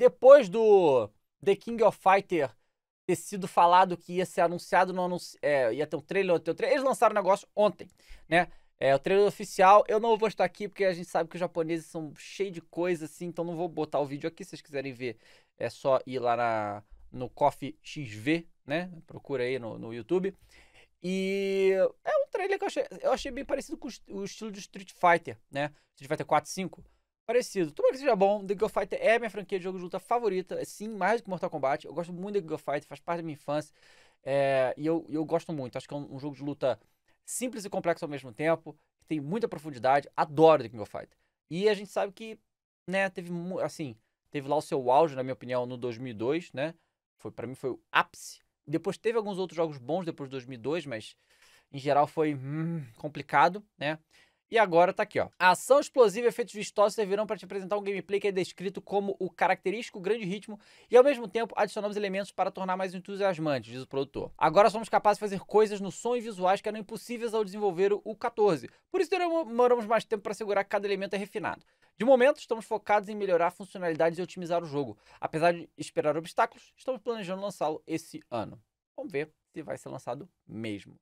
depois do The King of Fighter ter sido falado que ia ser anunciado, no anunci... é, ia ter um trailer, ter um trailer. Eles lançaram o negócio ontem, né? É, o trailer oficial, eu não vou postar aqui porque a gente sabe que os japoneses são cheios de coisa, assim, então não vou botar o vídeo aqui. Se vocês quiserem ver, é só ir lá na, no Coffee XV, né? Procura aí no, no YouTube. E é um trailer que eu achei, eu achei bem parecido com o estilo de Street Fighter, né? Street Fighter 4 5. Parecido. Tomara que seja bom. The of Fighter é minha franquia de jogo de luta favorita. Sim, mais do que Mortal Kombat. Eu gosto muito King of Fighter, faz parte da minha infância. É, e eu, eu gosto muito. Acho que é um, um, jogo de luta simples e complexo ao mesmo tempo. Que tem muita profundidade. Adoro The King of Fighter. E a gente sabe que, né, teve, assim, teve lá o seu auge, na minha opinião, no 2002, né? Foi, para mim foi o ápice depois teve alguns outros jogos bons depois de 2002, mas em geral foi hum, complicado, né? E agora tá aqui, ó. A ação explosiva e efeitos vistosos servirão para te apresentar um gameplay que é descrito como o característico grande ritmo e ao mesmo tempo adicionamos elementos para tornar mais entusiasmante, diz o produtor. Agora somos capazes de fazer coisas no som e visuais que eram impossíveis ao desenvolver o 14. Por isso demoramos mais tempo para assegurar que cada elemento é refinado. De momento, estamos focados em melhorar funcionalidades e otimizar o jogo. Apesar de esperar obstáculos, estamos planejando lançá-lo esse ano. Vamos ver se vai ser lançado mesmo.